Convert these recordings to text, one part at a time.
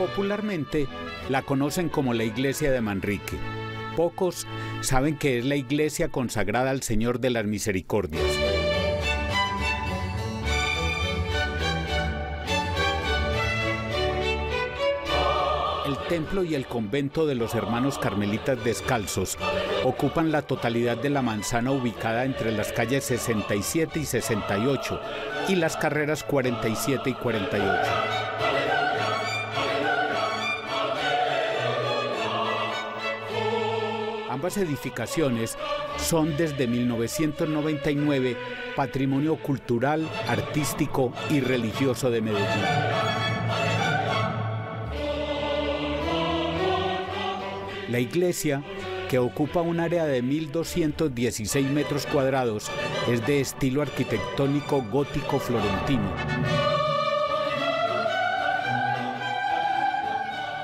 Popularmente la conocen como la iglesia de Manrique. Pocos saben que es la iglesia consagrada al Señor de las Misericordias. El templo y el convento de los hermanos carmelitas descalzos ocupan la totalidad de la manzana ubicada entre las calles 67 y 68 y las carreras 47 y 48. Edificaciones son desde 1999 patrimonio cultural, artístico y religioso de Medellín. La iglesia, que ocupa un área de 1.216 metros cuadrados, es de estilo arquitectónico gótico florentino.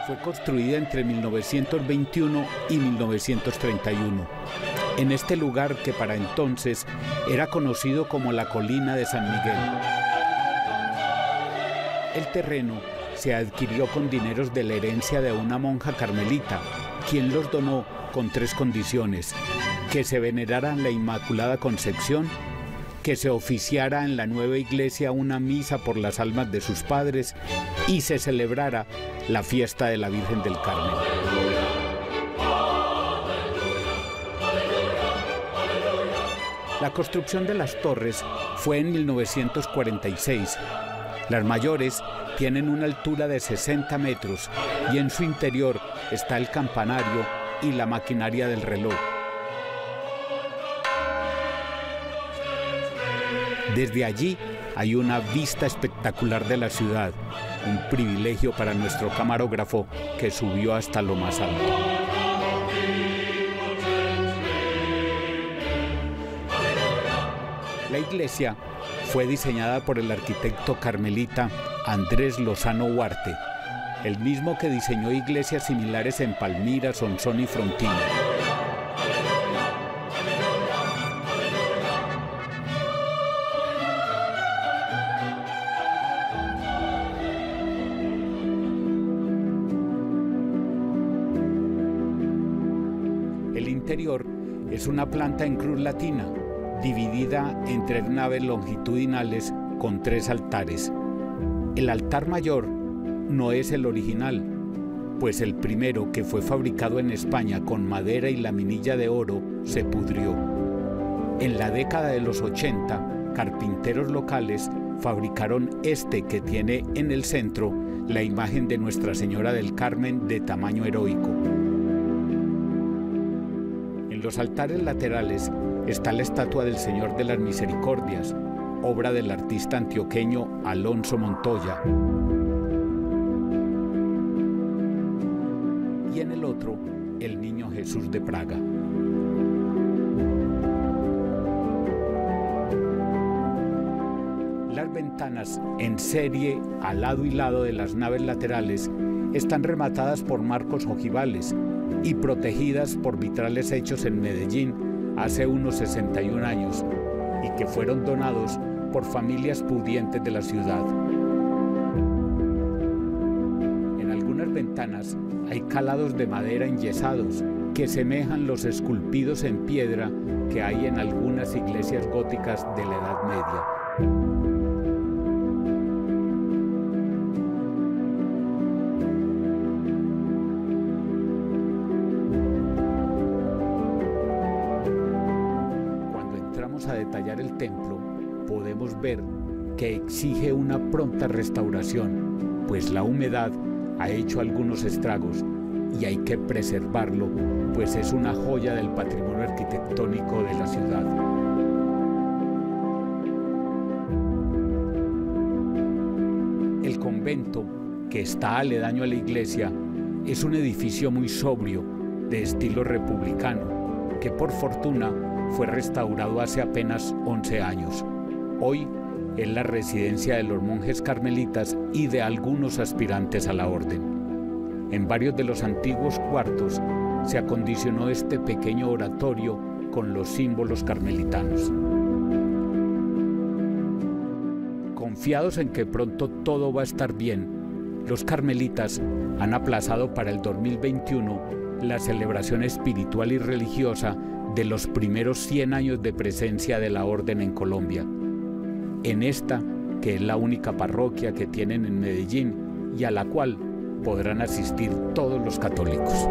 Fue construida entre 1921 y 1931. En este lugar que para entonces era conocido como la colina de San Miguel. El terreno se adquirió con dineros de la herencia de una monja carmelita, quien los donó con tres condiciones. Que se venerara la Inmaculada Concepción, que se oficiara en la nueva iglesia una misa por las almas de sus padres y se celebrara la fiesta de la Virgen del Carmen. La construcción de las torres fue en 1946. Las mayores tienen una altura de 60 metros y en su interior está el campanario y la maquinaria del reloj. Desde allí hay una vista espectacular de la ciudad, un privilegio para nuestro camarógrafo que subió hasta lo más alto. La iglesia fue diseñada por el arquitecto carmelita Andrés Lozano Huarte, el mismo que diseñó iglesias similares en Palmira, Sonsón y Frontino. El interior es una planta en cruz latina, dividida en tres naves longitudinales con tres altares. El altar mayor no es el original, pues el primero que fue fabricado en España con madera y laminilla de oro se pudrió. En la década de los 80, carpinteros locales fabricaron este que tiene en el centro la imagen de Nuestra Señora del Carmen de tamaño heroico. En los altares laterales está la estatua del Señor de las Misericordias, obra del artista antioqueño Alonso Montoya. Y en el otro, el Niño Jesús de Praga. Las ventanas en serie al lado y lado de las naves laterales están rematadas por marcos ojivales y protegidas por vitrales hechos en Medellín hace unos 61 años y que fueron donados por familias pudientes de la ciudad. En algunas ventanas hay calados de madera enyesados que semejan los esculpidos en piedra que hay en algunas iglesias góticas de la Edad Media. Detallar el templo, podemos ver que exige una pronta restauración, pues la humedad ha hecho algunos estragos y hay que preservarlo, pues es una joya del patrimonio arquitectónico de la ciudad. El convento, que está aledaño a la iglesia, es un edificio muy sobrio, de estilo republicano, que por fortuna fue restaurado hace apenas 11 años. Hoy es la residencia de los monjes carmelitas y de algunos aspirantes a la orden. En varios de los antiguos cuartos se acondicionó este pequeño oratorio con los símbolos carmelitanos. Confiados en que pronto todo va a estar bien, los carmelitas han aplazado para el 2021 la celebración espiritual y religiosa de los primeros 100 años de presencia de la orden en Colombia. En esta, que es la única parroquia que tienen en Medellín y a la cual podrán asistir todos los católicos.